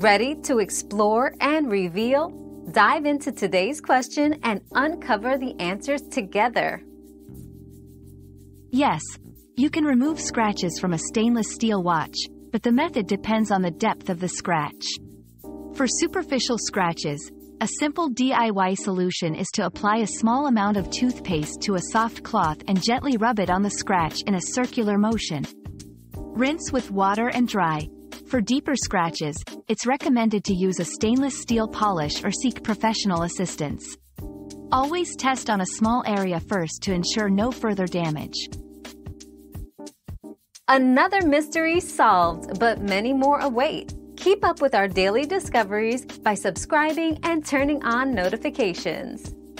Ready to explore and reveal? Dive into today's question and uncover the answers together. Yes, you can remove scratches from a stainless steel watch, but the method depends on the depth of the scratch. For superficial scratches, a simple DIY solution is to apply a small amount of toothpaste to a soft cloth and gently rub it on the scratch in a circular motion. Rinse with water and dry. For deeper scratches, it's recommended to use a stainless steel polish or seek professional assistance. Always test on a small area first to ensure no further damage. Another mystery solved, but many more await. Keep up with our daily discoveries by subscribing and turning on notifications.